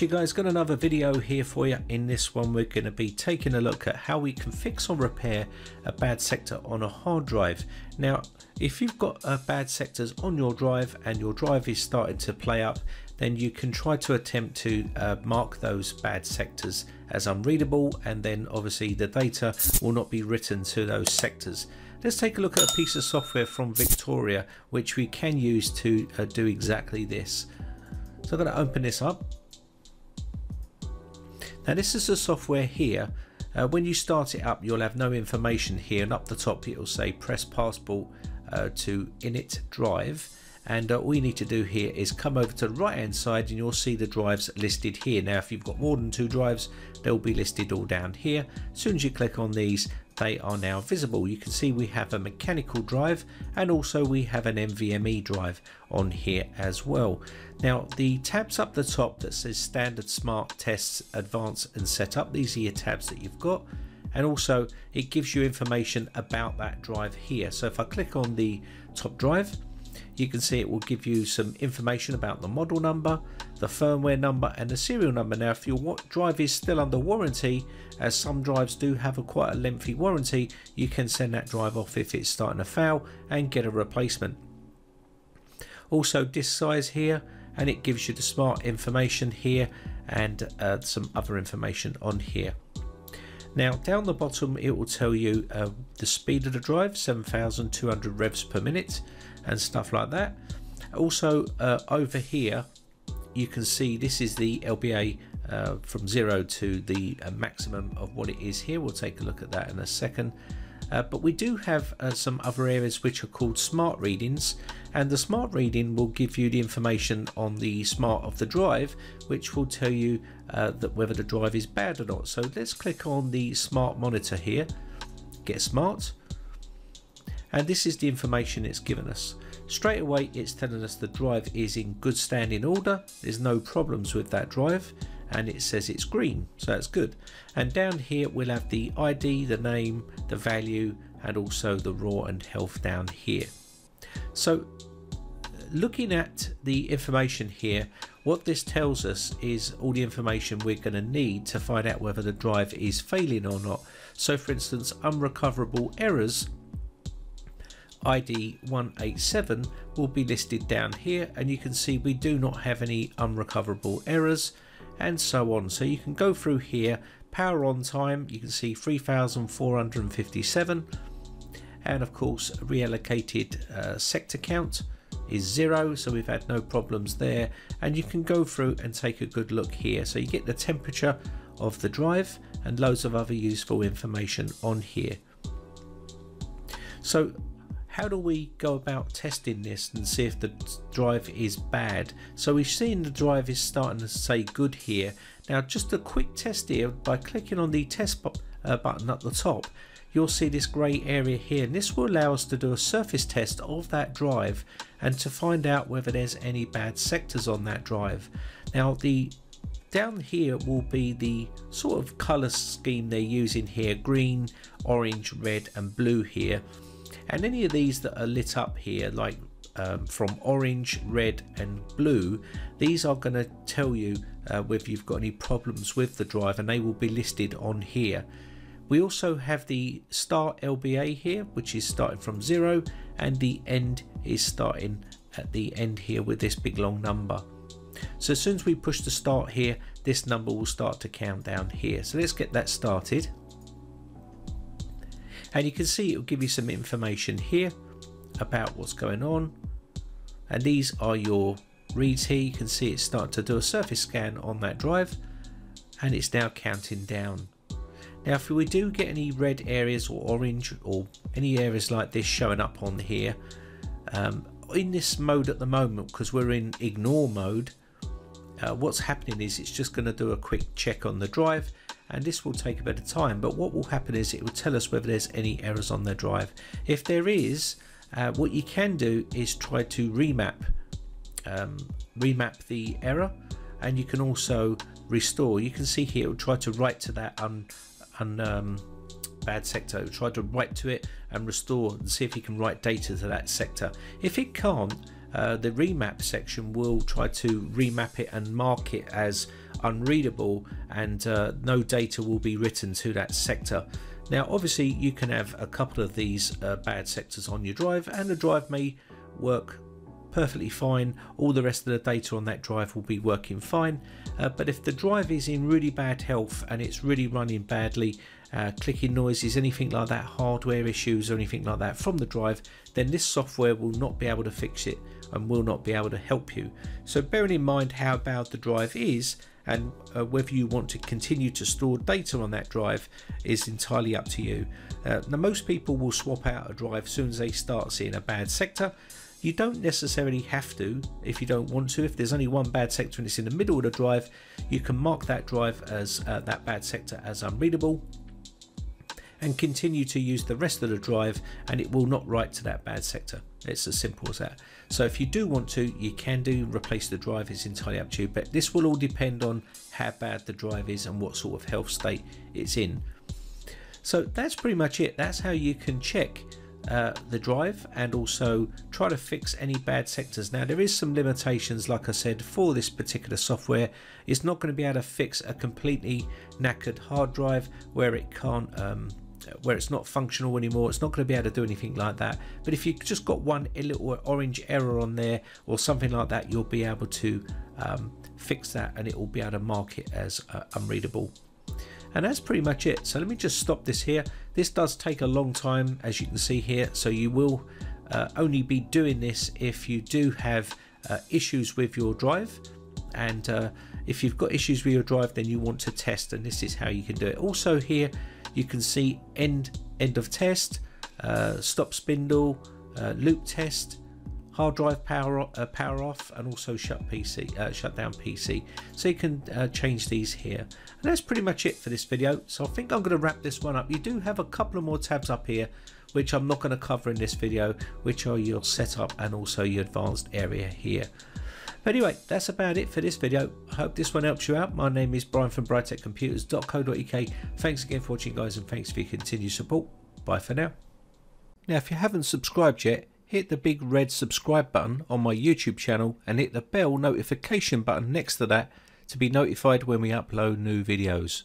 You guys got another video here for you. In this one we're going to be taking a look at how we can fix or repair a bad sector on a hard drive. Now if you've got bad sectors on your drive and your drive is starting to play up then you can try to attempt to uh, mark those bad sectors as unreadable and then obviously the data will not be written to those sectors. Let's take a look at a piece of software from Victoria which we can use to uh, do exactly this. So I'm going to open this up now this is the software here. Uh, when you start it up you'll have no information here and up the top it will say press passport uh, to init drive and uh, all you need to do here is come over to the right hand side and you'll see the drives listed here now if you've got more than two drives they'll be listed all down here as soon as you click on these they are now visible. You can see we have a mechanical drive and also we have an NVMe drive on here as well. Now the tabs up the top that says standard smart tests advanced and setup these are your tabs that you've got and also it gives you information about that drive here. So if I click on the top drive you can see it will give you some information about the model number, the firmware number and the serial number. Now if your drive is still under warranty, as some drives do have a quite a lengthy warranty, you can send that drive off if it's starting to fail and get a replacement. Also disk size here and it gives you the smart information here and uh, some other information on here. Now down the bottom it will tell you uh, the speed of the drive 7200 revs per minute and stuff like that. Also uh, over here you can see this is the LBA uh, from zero to the uh, maximum of what it is here. We'll take a look at that in a second. Uh, but we do have uh, some other areas which are called smart readings and the smart reading will give you the information on the smart of the drive which will tell you uh, that whether the drive is bad or not. So let's click on the smart monitor here get smart and this is the information it's given us. Straight away it's telling us the drive is in good standing order. There's no problems with that drive and it says it's green so that's good. And down here we'll have the ID the name the value and also the raw and health down here. So looking at the information here what this tells us is all the information we're going to need to find out whether the drive is failing or not. So for instance unrecoverable errors ID 187 will be listed down here and you can see we do not have any unrecoverable errors and so on. So you can go through here, power on time, you can see 3,457 and of course reallocated uh, sector count is zero so we've had no problems there. And you can go through and take a good look here. So you get the temperature of the drive and loads of other useful information on here. So how do we go about testing this and see if the drive is bad? So we've seen the drive is starting to say good here. Now just a quick test here. By clicking on the test uh, button at the top you'll see this grey area here and this will allow us to do a surface test of that drive and to find out whether there's any bad sectors on that drive. Now the down here will be the sort of color scheme they're using here green orange red and blue here and any of these that are lit up here like um, from orange red and blue these are going to tell you uh, whether you've got any problems with the drive and they will be listed on here. We also have the start LBA here which is starting from zero and the end is starting at the end here with this big long number. So as soon as we push the start here this number will start to count down here. So let's get that started and you can see it will give you some information here about what's going on. And these are your reads here. You can see it's starting to do a surface scan on that drive and it's now counting down. Now if we do get any red areas or orange or any areas like this showing up on here um, in this mode at the moment because we're in ignore mode uh, what's happening is it's just going to do a quick check on the drive and this will take a bit of time but what will happen is it will tell us whether there's any errors on the drive. If there is uh, what you can do is try to remap um, remap the error and you can also restore. You can see here it will try to write to that un, un um, bad sector. It will try to write to it and restore and see if you can write data to that sector. If it can't uh, the remap section will try to remap it and mark it as unreadable and uh, no data will be written to that sector. Now obviously you can have a couple of these uh, bad sectors on your drive and the drive may work perfectly fine. All the rest of the data on that drive will be working fine. Uh, but if the drive is in really bad health and it's really running badly uh, clicking noises anything like that hardware issues or anything like that from the drive then this software will not be able to fix it and will not be able to help you. So bearing in mind how bad the drive is and uh, whether you want to continue to store data on that drive is entirely up to you. Uh, now most people will swap out a drive as soon as they start seeing a bad sector you don't necessarily have to if you don't want to. If there's only one bad sector and it's in the middle of the drive, you can mark that drive as uh, that bad sector as unreadable and continue to use the rest of the drive and it will not write to that bad sector. It's as simple as that. So if you do want to, you can do replace the drive, it's entirely up to you, but this will all depend on how bad the drive is and what sort of health state it's in. So that's pretty much it. That's how you can check uh, the drive and also try to fix any bad sectors. Now there is some limitations like I said for this particular software. It's not going to be able to fix a completely knackered hard drive where it can't um, where it's not functional anymore it's not going to be able to do anything like that. But if you've just got one little orange error on there or something like that you'll be able to um, fix that and it will be able to mark it as uh, unreadable. And that's pretty much it. So let me just stop this here. This does take a long time as you can see here. So you will uh, only be doing this if you do have uh, issues with your drive. And uh, if you've got issues with your drive then you want to test and this is how you can do it. Also here you can see end end of test uh, stop spindle uh, loop test hard drive power uh, power off and also shut PC uh, shut down PC so you can uh, change these here. And that's pretty much it for this video. So I think I'm going to wrap this one up. You do have a couple of more tabs up here which I'm not going to cover in this video which are your setup and also your advanced area here but anyway that's about it for this video I hope this one helps you out my name is Brian from briteccomputers.co.uk. thanks again for watching guys and thanks for your continued support bye for now now if you haven't subscribed yet hit the big red subscribe button on my YouTube channel and hit the bell notification button next to that to be notified when we upload new videos.